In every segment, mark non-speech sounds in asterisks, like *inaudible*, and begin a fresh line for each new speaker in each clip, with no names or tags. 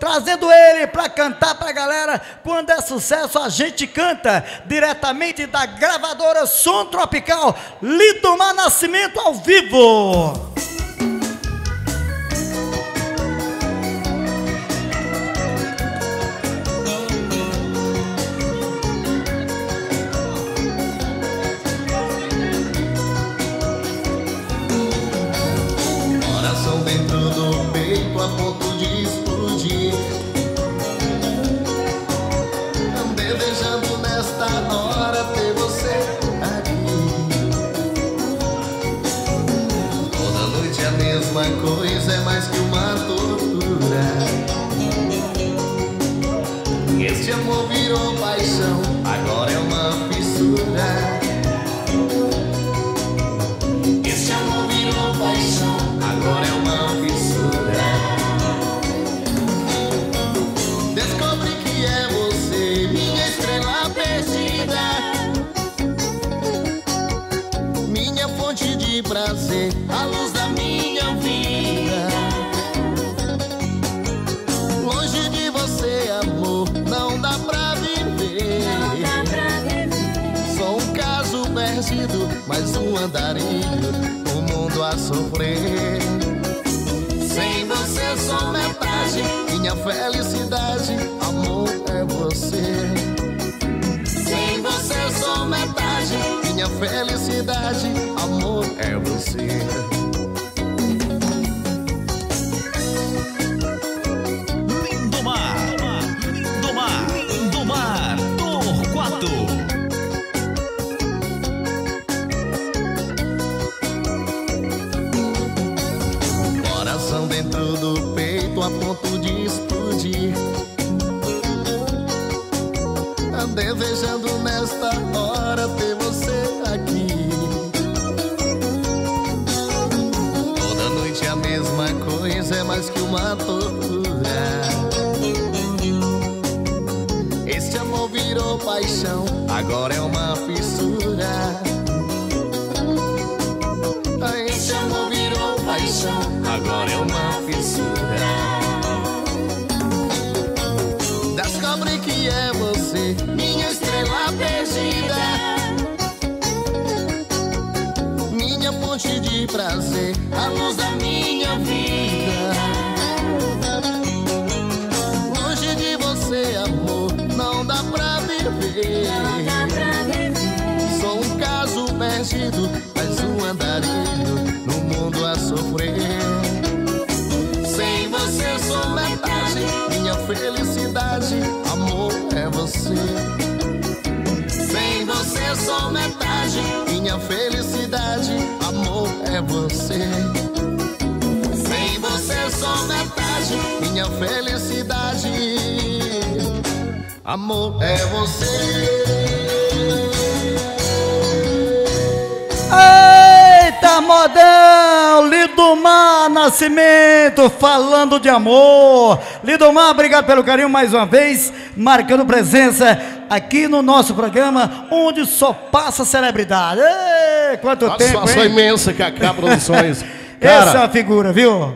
Trazendo ele para cantar pra galera. Quando é sucesso, a gente canta diretamente da gravadora Som Tropical, Lidomar Nascimento ao vivo.
Coração dentro peito a ponto mais um andarilho, o mundo a sofrer. Sem você sou metade, minha felicidade, amor é você. Sem você sou metade, minha felicidade, amor é você. Paixão, agora é uma fissura. Este amor virou paixão, agora é uma fissura. Descobre que é você, minha estrela perdida. Minha fonte de prazer, a luz da minha minha felicidade, amor é você. Sem você sou metade, minha felicidade, amor é você.
Eita, modão! Lidomar Nascimento falando de amor. Lidomar, obrigado pelo carinho mais uma vez, marcando presença aqui no nosso programa, onde só passa celebridade. Ei, quanto tempo,
Satisfação
hein?
imensa que a Produções. *laughs*
Essa é
Cara,
uma figura, viu?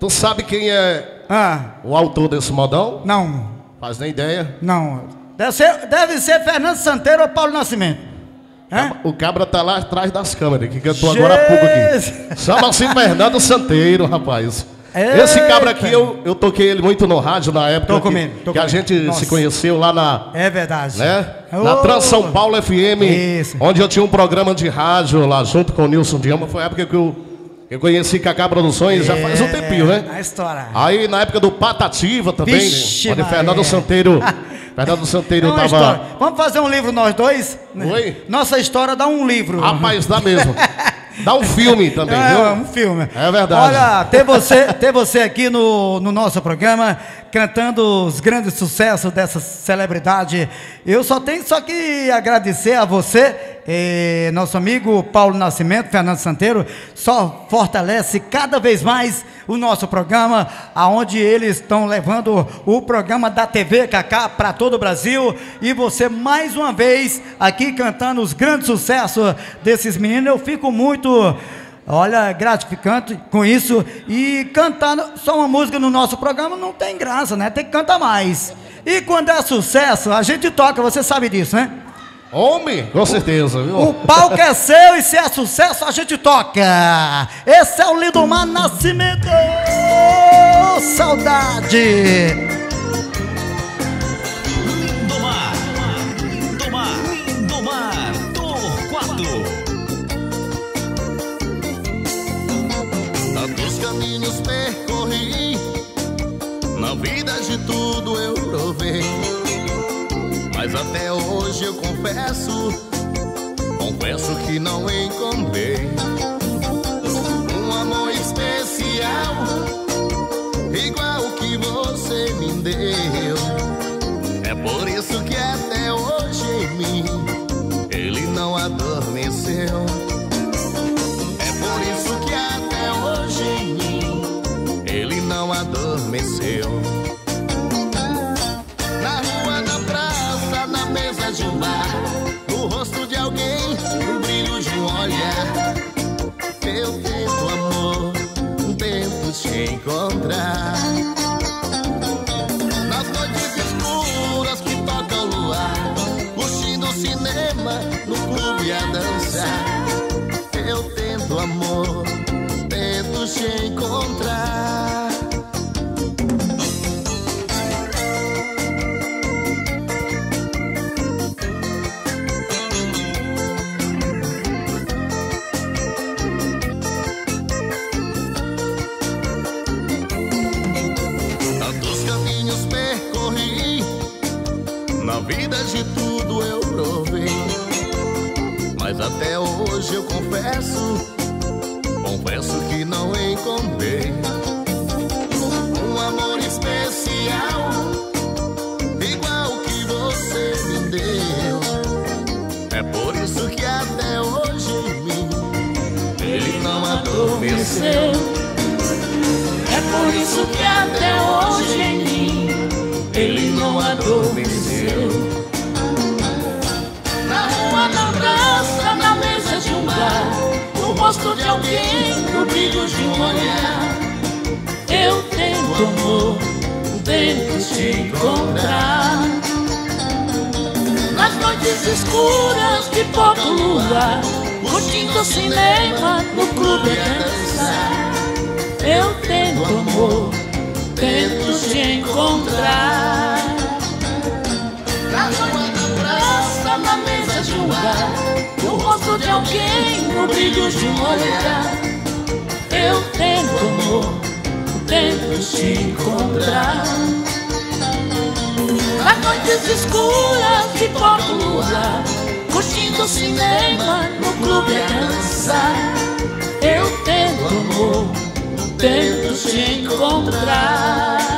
tu sabe quem é
Ah,
o autor desse modão?
não,
Faz nem ideia.
não. Deve ser, deve ser Fernando Santeiro ou Paulo Nascimento. Hã?
O cabra tá lá atrás das câmeras, que cantou agora há pouco aqui.
Jesus.
Chama-se Fernando Santeiro, rapaz.
Eita.
Esse cabra aqui, eu, eu toquei ele muito no rádio na época
Tô
que,
comendo, tô
que a gente
Nossa.
se conheceu lá na,
É verdade.
né? Na Trans São Paulo FM,
Isso.
onde eu tinha um programa de rádio lá junto com o Nilson Diama. Foi a época que eu, eu conheci Cacá Produções, já faz um tempinho, né?
A história.
Aí na época do Patativa também,
Vixe,
onde
Maria.
Fernando Santeiro. *laughs* Fernando Santeiro
É
tava.
história. Vamos fazer um livro nós dois?
Oi?
Nossa história dá um livro.
Rapaz, dá mesmo. Dá um filme também,
é,
viu?
um filme.
É verdade.
Olha, ter você, ter você aqui no, no nosso programa, cantando os grandes sucessos dessa celebridade. Eu só tenho só que agradecer a você, eh, nosso amigo Paulo Nascimento, Fernando Santeiro, só fortalece cada vez mais o nosso programa, aonde eles estão levando o programa da TV Cacá para todo o Brasil. E você mais uma vez aqui cantando os grandes sucessos desses meninos. Eu fico muito Olha, gratificante com isso. E cantar só uma música no nosso programa não tem graça, né? Tem que cantar mais. E quando é sucesso, a gente toca, você sabe disso, né?
Homem, com certeza, viu?
O palco é seu e se é sucesso a gente toca. Esse é o Lindomar Nascimento. Saudade.
Até hoje eu confesso, confesso que não encontrei um amor especial, igual que você me deu. É por isso que até hoje em mim ele não adormeceu. É por isso que até hoje em mim ele não adormeceu. Cinema, no clube a dançar. Eu tento amor, tento te encontrar. Tantos caminhos percorri, na vida de tudo eu. Mas até hoje eu confesso, confesso que não encontrei um amor especial, igual que você me deu. É por isso que até hoje em mim ele não adormeceu.
É por isso que até hoje em mim ele não adormeceu. Rosto de alguém, no brilho de um olhar. Eu tento amor, tento te encontrar. Nas noites escuras de pouco lugar, curtindo cinema no clube a dançar. Eu tento amor, tento te encontrar. Bar, no rosto de alguém, no brilho de um olhar. Eu tento amor, tento te encontrar. Nas noites escuras de pouco luar, curtindo cinema no clube a dançar. Eu tento amor, tento te encontrar.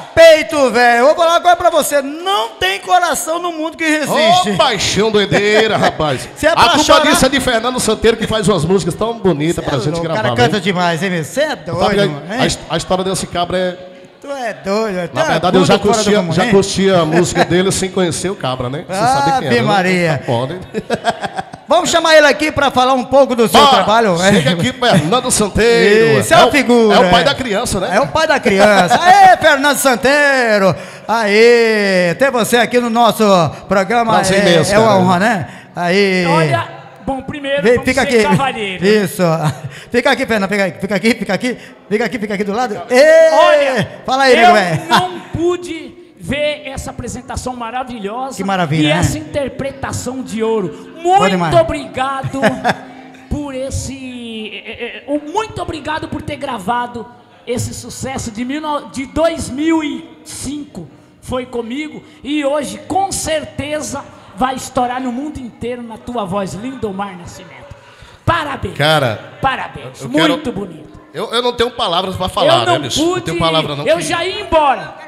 Peito, velho. Vou falar agora pra você. Não tem coração no mundo que resiste.
Ô, paixão doideira, rapaz. *laughs*
É
a culpa
chorar-
disso é de Fernando Santeiro, que faz umas músicas tão bonitas pra gente
o
gravar.
cara
viu?
canta demais, hein, meu? Você é doido,
Sabe, a, a his- a história desse cabra é.
Tu é doido.
Na verdade, eu já curtia, já curtia a música dele sem conhecer o cabra, né? Você sabe quem é. né?
Maria. *laughs* Vamos chamar ele aqui pra falar um pouco do seu
Bora,
trabalho.
Chega aqui, Fernando Santeiro. *laughs*
Isso, é uma
o-
figura.
É o pai da criança, né?
É o pai da criança. Aê, Fernando Santeiro. Aê, ter você aqui no nosso programa
Prazer
é,
imenso,
é uma honra, né? Aí.
Olha, bom, primeiro
Vem,
vamos
fica
ser
aqui.
cavalheiro.
Isso. *laughs* Fica aqui, Fernando. Fica aqui, fica aqui, fica aqui. Fica aqui, fica aqui do lado. Ê,
Olha,
Fala aí,
eu
velho.
não pude ver essa apresentação maravilhosa
Que maravilha,
e
né?
essa interpretação de ouro. Muito obrigado *laughs* por esse, eh, eh, eh, muito obrigado por ter gravado esse sucesso de, mil de 2005. Foi comigo e hoje com certeza vai estourar no mundo inteiro na tua voz, Lindomar Nascimento. Parabéns.
Cara,
Parabéns.
eu quero-
Muito bonito.
eu, eu não tenho palavras pra falar,
eu não
né, bicho?
pude.
Não tenho palavra, não.
Eu já ia embora.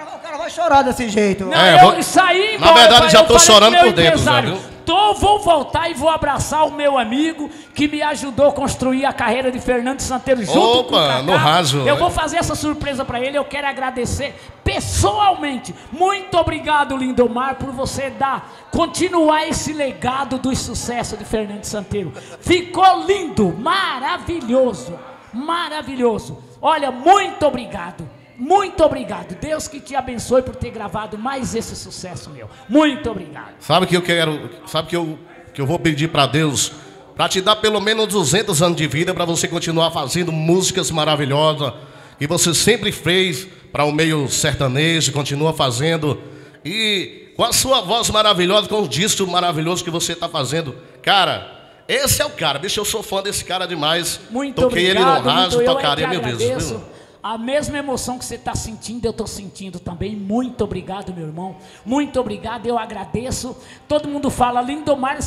Vai chorar desse jeito.
Não,
É,
eu
vou-
saí
Na
embora.
verdade,
eu
já
pro
chorando
meu
por dentro, já, viu?
tô, vou voltar e vou abraçar o meu amigo que me ajudou a construir a carreira de Fernando Santeiro junto
Opa,
com o Cacá.
no raso,
Eu
né?
vou fazer essa surpresa pra ele. Eu quero agradecer pessoalmente. Muito obrigado, Lindomar, por você dar, continuar esse legado do sucesso de Fernando Santeiro. Ficou lindo, maravilhoso, maravilhoso. Olha, muito obrigado. Muito obrigado. Deus que te abençoe por ter gravado mais esse sucesso meu. Muito obrigado.
Sabe que eu quero, sabe que eu, que eu vou pedir para Deus para te dar pelo menos 200 anos de vida para você continuar fazendo músicas maravilhosas que você sempre fez para o meio sertanejo, continua fazendo e com a sua voz maravilhosa, com o disco maravilhoso que você está fazendo, cara. Esse é o cara, bicho, eu sou fã desse cara demais.
Muito
Toquei
obrigado.
ele no raso,
é
tocaria mil vezes.
A mesma emoção que você está sentindo, eu estou sentindo também. Muito obrigado, meu irmão. Muito obrigado, eu agradeço. Todo mundo fala Lindomar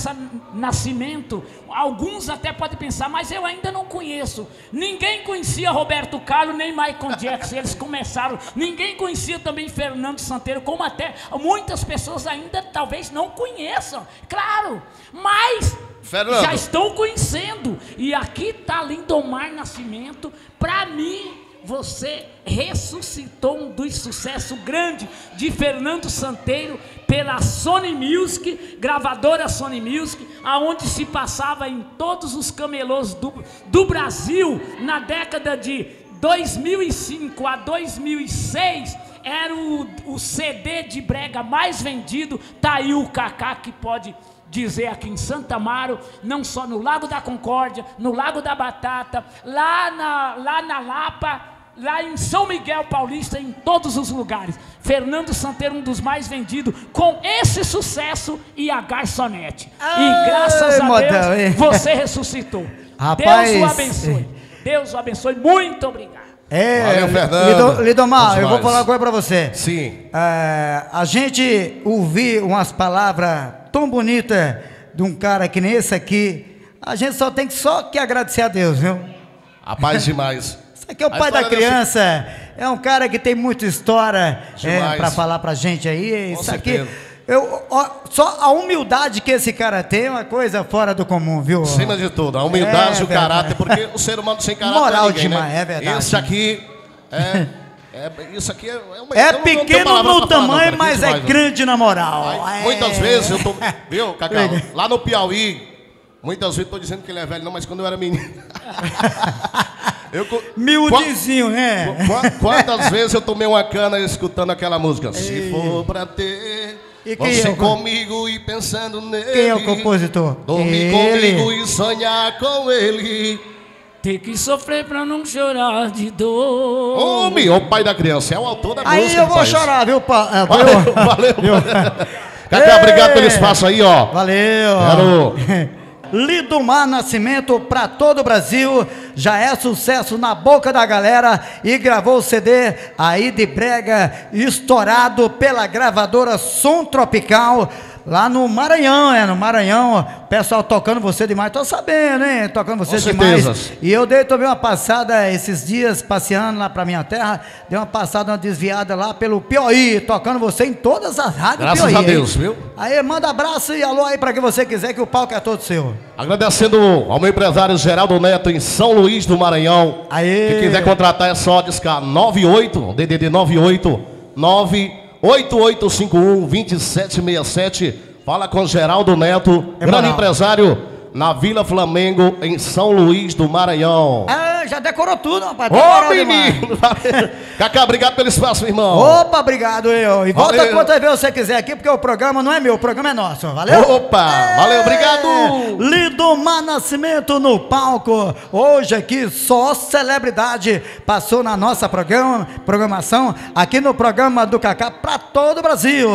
Nascimento. Alguns até podem pensar, mas eu ainda não conheço. Ninguém conhecia Roberto Carlos nem Michael Jackson. Eles começaram. Ninguém conhecia também Fernando Santeiro, como até muitas pessoas ainda talvez não conheçam. Claro, mas
Fernando.
já estão conhecendo. E aqui está Lindomar Nascimento. Para mim, você ressuscitou um dos sucessos grandes de Fernando Santeiro pela Sony Music, gravadora Sony Music, aonde se passava em todos os camelôs do, do Brasil na década de 2005 a 2006 era o, o CD de brega mais vendido. Tá aí o Kaká que pode dizer aqui em Santa Amaro, não só no Lago da Concórdia, no Lago da Batata, lá na, lá na Lapa, lá em São Miguel Paulista, em todos os lugares. Fernando Santeiro, um dos mais vendidos, com esse sucesso e a garçonete.
Ai,
e graças a
modão, hein?
Deus, você ressuscitou.
Rapaz.
Deus o abençoe. Deus o abençoe. Muito obrigado.
É,
Valeu, Fernando.
Lido- Lidomar, eu vou falar uma coisa pra você.
Sim.
É, a gente ouvir umas palavras tão bonitas de um cara que nem esse aqui, a gente só tem que só que agradecer a Deus, viu?
Rapaz demais.
Isso aqui é o
A
pai da criança, é um cara que tem muita história é, para falar pra gente aí.
Com
Isso aqui,
certeza.
eu, ó, só a humildade que esse cara tem é uma coisa fora do comum, viu?
Acima de tudo, a humildade
É
e o
verdade.
caráter, porque o ser humano sem caráter
Moral
é ninguém,
demais,
né?
é verdade.
Esse aqui é, é- isso aqui é, é uma
É
não
pequeno no
não,
tamanho,
cara,
mas
demais,
é
não.
grande na moral.
Aí,
É.
Muitas vezes eu tô. Viu, Cacau? Lá no Piauí, muitas vezes eu tô dizendo que ele é velho, não, mas quando eu era menino. *laughs* eu, co-
Miudinho, né?
Qua- qua- Quantas *laughs* vezes eu tomei uma cana escutando aquela música? Se for pra ter
E quem
você
é o-
comigo e pensando nele.
Quem é o compositor?
Dormir
Ele.
comigo e sonhar com ele.
Ter que sofrer pra não chorar de dor.
Homem, o pai da criança, é o autor da
Aí
música.
eu vou
rapaz.
chorar, viu, pa... é,
Valeu,
viu? *laughs*
valeu. Cacau, obrigado pelo espaço aí, ó.
Valeu.
Quero- *laughs*
Lidomar Nascimento para todo o Brasil, já é sucesso na boca da galera e gravou o CD aí de brega estourado pela gravadora Som Tropical lá no Maranhão, é no Maranhão, o pessoal tocando você demais, tô sabendo, hein, tocando você
Com
demais.
certeza.
E eu dei também uma passada esses dias passeando lá pra minha terra, dei uma passada, uma desviada lá pelo Piauí, tocando você em todas as rádios
Graças
Piauí,
a
hein?
Deus, viu?
Aí manda abraço e alô aí pra quem você quiser, que o palco é todo seu.
Agradecendo ao meu empresário Geraldo Neto em São Luís do Maranhão.
Aê.
Quem quiser contratar é só discar 98, DDD 98 98851 2767. Fala com Geraldo Neto,
É
grande
moral.
empresário na Vila Flamengo em São Luís do Maranhão.
Ah, já decorou tudo, rapaz.
Ô,
demais. *laughs*
menino! Cacá, obrigado pelo espaço, irmão.
Opa, obrigado eu. E volta
Valeu.
quantas vezes você quiser aqui, porque o programa não é meu, o programa é nosso. Valeu?
Opa, valeu, obrigado.
Lidomar Nascimento no palco. Hoje aqui só celebridade passou na nossa programa, programação aqui no programa do Cacá para todo o Brasil.